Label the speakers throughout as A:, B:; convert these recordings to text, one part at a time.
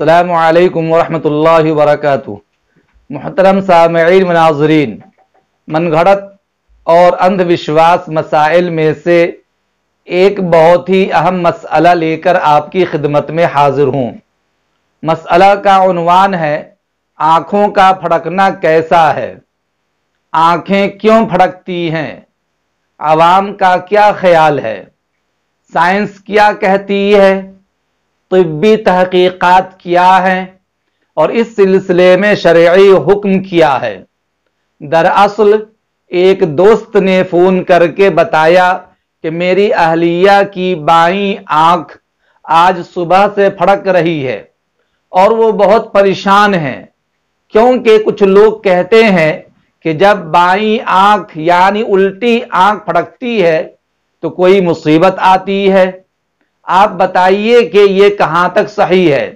A: अल्लाम वरक मोहतरम सामीन नाजरीन मनगढ़त और अंधविश्वास मसाइल में से एक बहुत ही अहम मसला लेकर आपकी खिदमत में हाजिर हूँ। मसला का उनवान है, आँखों का फड़कना कैसा है? आँखें क्यों फड़कती हैं? आवाम का क्या ख्याल है? साइंस क्या कहती है? तिब्बी तहकीक़ात क्या है और इस सिलसिले में शरयी हुक्म किया है। दरअसल, एक दोस्त ने फ़ोन करके बताया कि मेरी अहलिया की बाई आँख आज सुबह से फड़क रही है और वो बहुत परेशान है, क्योंकि कुछ लोग कहते हैं कि जब बाई आँख यानी उल्टी आँख फड़कती है तो कोई मुसीबत आती है। आप बताइए कि ये कहाँ तक सही है?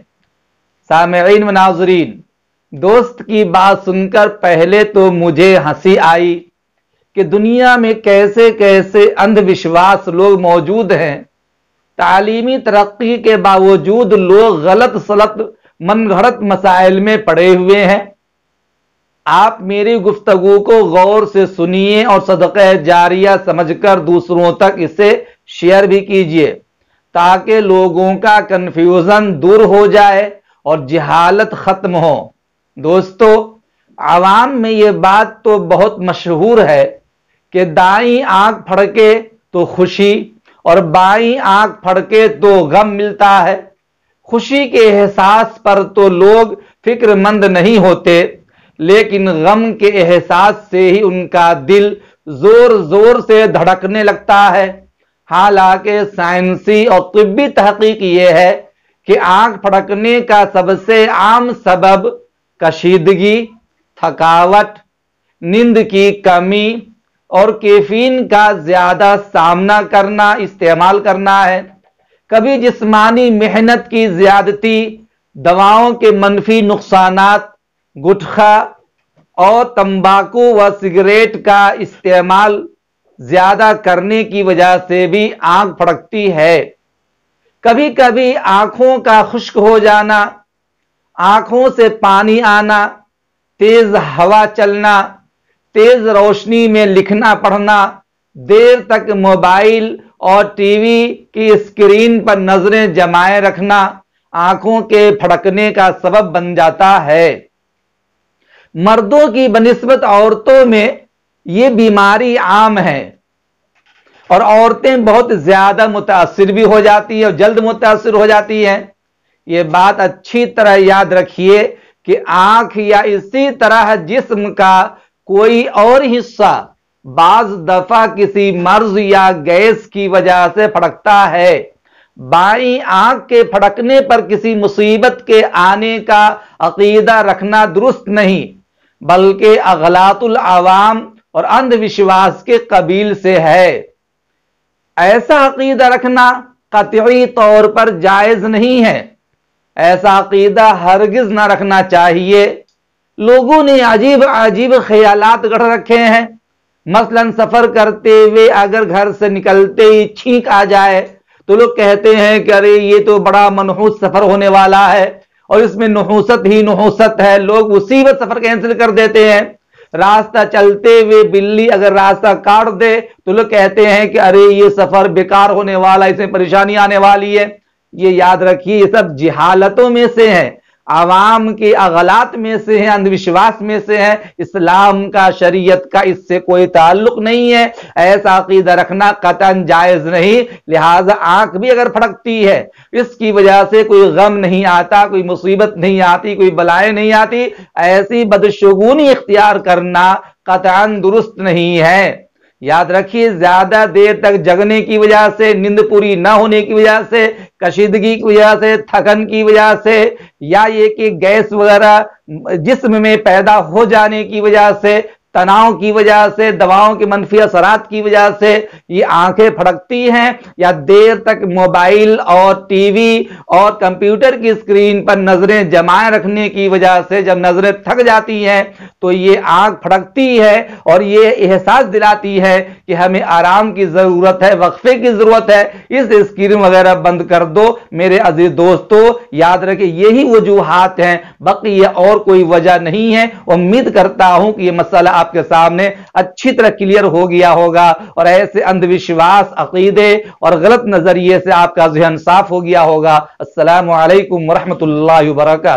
A: सामीन नाजरीन, दोस्त की बात सुनकर पहले तो मुझे हँसी आई कि दुनिया में कैसे कैसे अंधविश्वास लोग मौजूद हैं। तालीमी तरक्की के बावजूद लोग गलत सलत, मनगढ़ंत मसाइल में पड़े हुए हैं। आप मेरी गुफ्तगु को गौर से सुनिए और सदक़ जारिया समझकर दूसरों तक इसे शेयर भी कीजिए। ताकि लोगों का कंफ्यूजन दूर हो जाए और जहालत खत्म हो। दोस्तों, आवाम में ये बात तो बहुत मशहूर है कि दाई आँख फड़के तो खुशी और बाई आँख फड़के तो गम मिलता है। खुशी के एहसास पर तो लोग फिक्रमंद नहीं होते, लेकिन गम के एहसास से ही उनका दिल ज़ोर ज़ोर से धड़कने लगता है। हालाँकि साइंसी और तिब्बी तहकीक यह है कि आँख फड़कने का सबसे आम सबब कशीदगी, थकावट, नींद की कमी और कैफीन का ज़्यादा सामना करना, इस्तेमाल करना है। कभी जिस्मानी मेहनत की ज्यादती, दवाओं के मनफी नुकसान गुटखा और तंबाकू व सिगरेट का इस्तेमाल ज़्यादा करने की वजह से भी आँख फड़कती है। कभी कभी आँखों का खुश्क हो जाना, आँखों से पानी आना, तेज हवा चलना, तेज रोशनी में लिखना पढ़ना, देर तक मोबाइल और टीवी की स्क्रीन पर नज़रें जमाए रखना आँखों के फड़कने का सबब बन जाता है। मर्दों की बनस्बत औरतों में ये बीमारी आम है। और औरतें बहुत ज़्यादा मुतासर भी हो जाती है और जल्द मुतासर हो जाती है। ये बात अच्छी तरह याद रखिए कि आँख या इसी तरह जिस्म का कोई और हिस्सा बाज दफ़ा किसी मर्ज या गैस की वजह से फड़कता है। बाई आँख के फड़कने पर किसी मुसीबत के आने का अकीदा रखना दुरुस्त नहीं, बल्कि अगलातुल आवाम और अंधविश्वास के कबील से है। ऐसा अकीदा रखना कतई तौर पर जायज़ नहीं है। ऐसा अकीदा हरगिज ना रखना चाहिए। लोगों ने अजीब अजीब ख्यालात गढ़ रखे हैं। मसलन सफ़र करते हुए अगर घर से निकलते ही छींक आ जाए तो लोग कहते हैं कि अरे, ये तो बड़ा मनहूस सफ़र होने वाला है और इसमें नहूसत ही नहूसत है। लोग उसी वक्त सफ़र कैंसिल कर देते हैं। रास्ता चलते हुए बिल्ली अगर रास्ता काट दे तो लोग कहते हैं कि अरे, ये सफ़र बेकार होने वाला इसमें परेशानी आने वाली है। ये याद रखिए, ये सब जिहालतों में से है। आवाम के अगलात में से है, अंधविश्वास में से है। इस्लाम का, शरीयत का इससे कोई ताल्लुक नहीं है। ऐसा अकीदा रखना कतन जायज़ नहीं। लिहाजा आँख भी अगर फड़कती है, इसकी वजह से कोई गम नहीं आता, कोई मुसीबत नहीं आती, कोई बलाएँ नहीं आती। ऐसी बदशगुनी इख्तियार करना कतन दुरुस्त नहीं है। याद रखिए, ज़्यादा देर तक जगने की वजह से, नींद पूरी ना होने की वजह से, कशीदगी की वजह से, थकन की वजह से, या ये कि गैस वगैरह जिस्म में पैदा हो जाने की वजह से तनाव की वजह से, दवाओं के मनफी असरात की वजह से ये आँखें फड़कती हैं, या देर तक मोबाइल और टीवी और कंप्यूटर की स्क्रीन पर नज़रें जमाए रखने की वजह से जब नज़रें थक जाती हैं तो ये आँख फड़कती है और ये एहसास दिलाती है कि हमें आराम की ज़रूरत है, वक्फे की ज़रूरत है। इस स्क्रीन वगैरह बंद कर दो। मेरे अज़ीज़ दोस्तों, याद रखे, यही वजूहत हैं। बाकी ये और कोई वजह नहीं है। उम्मीद करता हूँ कि ये मसला आपके सामने अच्छी तरह क्लियर हो गया होगा और ऐसे अंधविश्वास, अकीदे और गलत नज़रिए से आपका जहन साफ़ हो गया होगा। असलकम वरहमल वर्का